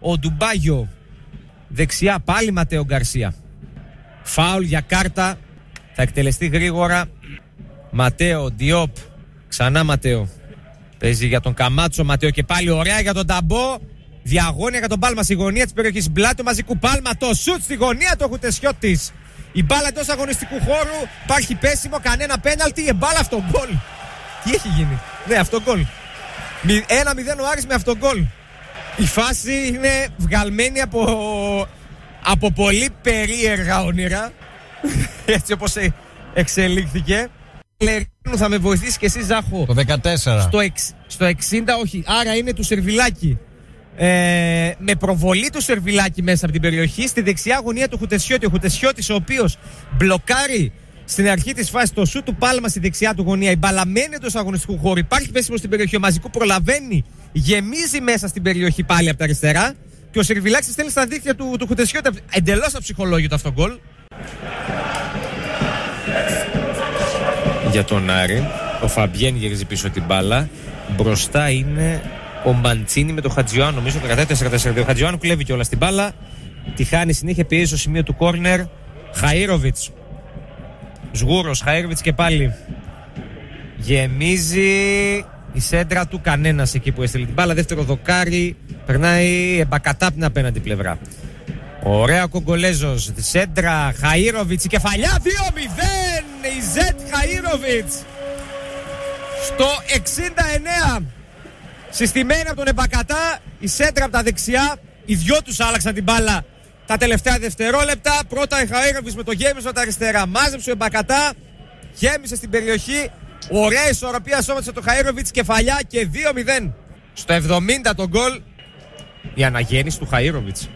ο Ντουμπάγιο. Δεξιά πάλι Ματέο Γκαρσία. Φάουλ για κάρτα. Θα εκτελεστεί γρήγορα. Ματέο, Διόπ. Ξανά Ματέο. Παίζει για τον Καμάτσο Ματέο και πάλι ωραία για τον Ταμπό. Διαγώνια για τον Πάλμα στη γωνία της περιοχής. Μπλάτο μαζικού Πάλμα. Το σουτ στη γωνία του Χουτεσιώτη. Η μπάλα εντός αγωνιστικού χώρου. Υπάρχει πέσιμο, κανένα πέναλτι. Η μπάλα αυτό γκολ. Τι έχει γίνει. Ναι, αυτό γκολ. 1-0 ο Άρης με αυτό γκολ. Η φάση είναι βγαλμένη από, από πολύ περίεργα όνειρα. Έτσι όπως ε, εξελίχθηκε. Θα με βοηθήσεις και εσύ Ζάχο. Το 14. Στο, στο 60 όχι. Άρα είναι του Σερβιλάκη. Ε, με προβολή του Σερβιλάκη μέσα από την περιοχή στη δεξιά γωνία του Χουτεσιώτη. Ο Χουτεσιώτης ο οποίος μπλοκάρει στην αρχή της φάσης το σου του πάλμα στη δεξιά του γωνία. Η μπαλαμένη εντός αγωνιστικού χώρου. Υπάρχει πέσιμο στην περιοχή. Ο Μαζικού προλαβαίνει. Γεμίζει μέσα στην περιοχή πάλι από τα αριστερά. Και ο Σερβιλάκη στέλνει στα δίχτυα του, του Χουτεσιώτη. Εντελώς αψυχολόγητο αυτό γκολ. Για τον Άρη. Ο Φαμπιέν γυρίζει πίσω την μπάλα. Μπροστά είναι ο Μαντσίνη με τον Χατζιωάννου. Νομίζω το 14-4-2. Ο Χατζιωάννου κλέβει κιόλας την μπάλα. Τη χάνει συνέχεια, πιέζει στο σημείο του κόρνερ. Χαΐροβιτς. Σγούρος, Χαΐροβιτς και πάλι. Γεμίζει η σέντρα του κανένας εκεί που έστειλε την μπάλα. Δεύτερο δοκάρι. Περνάει εμπακατά από την απέναντι πλευρά. Ωραία Κογκολέζος. Σέντρα Χαΐροβιτς. Η κεφαλιά 2-0. Η Ζετ Χαΐροβιτς. Στο 69. Συστημένη από τον Εμπακατά, η σέντρα από τα δεξιά. Οι δυο τους άλλαξαν την μπάλα τα τελευταία δευτερόλεπτα. Πρώτα η Χαΐροβιτς με το γέμισο τα αριστερά. Μάζεψε ο Εμπακατά. Γέμισε στην περιοχή. Ωραία ισορροπία σώματισε το Χαΐροβιτς κεφαλιά και 2-0. Στο 70 το γκολ η αναγέννηση του Χαΐροβιτς.